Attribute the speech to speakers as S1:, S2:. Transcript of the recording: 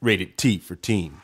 S1: Rated T for Team.